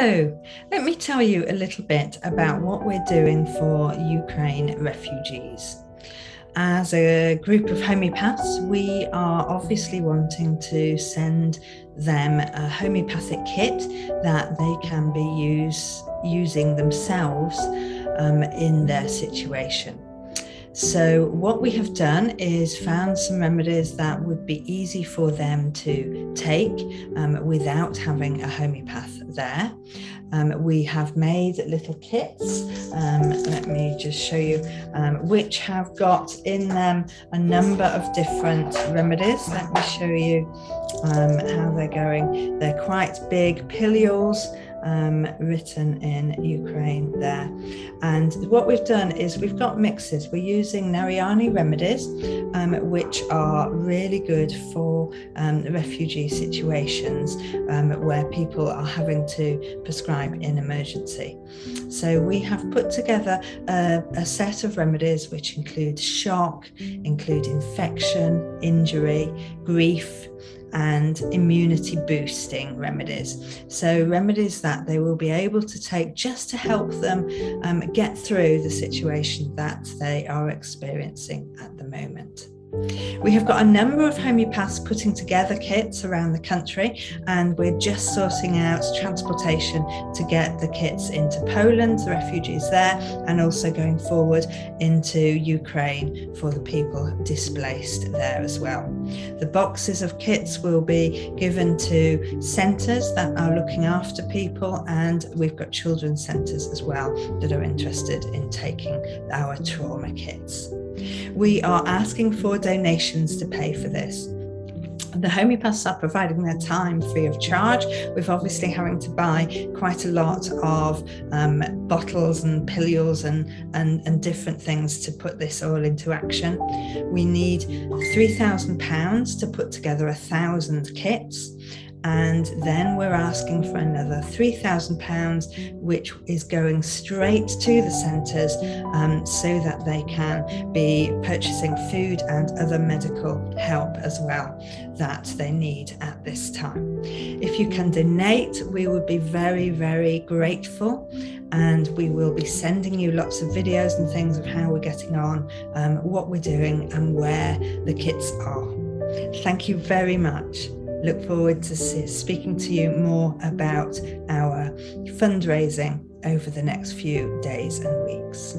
Hello, let me tell you a little bit about what we're doing for Ukraine refugees. As a group of homeopaths, we are obviously wanting to send them a homeopathic kit that they can be use, using themselves um, in their situation. So, what we have done is found some remedies that would be easy for them to take um, without having a homeopath there. Um, we have made little kits. Um, let me just show you, um, which have got in them a number of different remedies. Let me show you um, how they're going. They're quite big pilules um, written in Ukraine there. And what we've done is we've got mixes. We're using Narayani remedies, um, which are really good for um, refugee situations um, where people are having to prescribe in emergency. So we have put together a, a set of remedies which include shock, include infection, injury, grief, and immunity boosting remedies. So, remedies that they will be able to take just to help them um, get through the situation that they are experiencing at the moment. We have got a number of homeopaths putting together kits around the country, and we're just sorting out transportation to get the kits into Poland, the refugees there, and also going forward into Ukraine for the people displaced there as well. The boxes of kits will be given to centres that are looking after people, and we've got children's centres as well that are interested in taking our trauma kits. We are asking for donations to pay for this. The homeopaths are providing their time free of charge. We've obviously having to buy quite a lot of um, bottles and pilules and, and, and different things to put this all into action. We need £3,000 to put together a thousand kits and then we're asking for another £3,000, which is going straight to the centres um, so that they can be purchasing food and other medical help as well that they need at this time. If you can donate, we would be very, very grateful. And we will be sending you lots of videos and things of how we're getting on, um, what we're doing, and where the kits are. Thank you very much look forward to speaking to you more about our fundraising over the next few days and weeks.